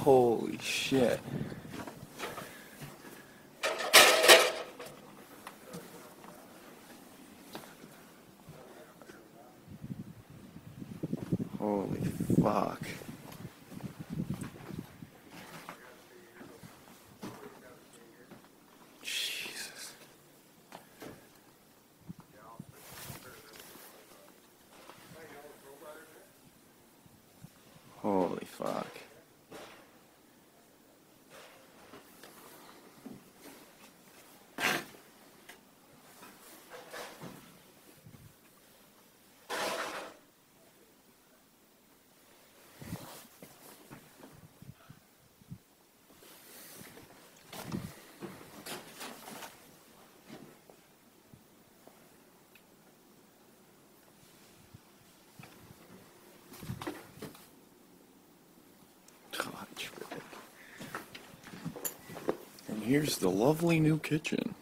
Holy shit. Holy fuck. Jesus. Holy fuck. Here's the lovely new kitchen.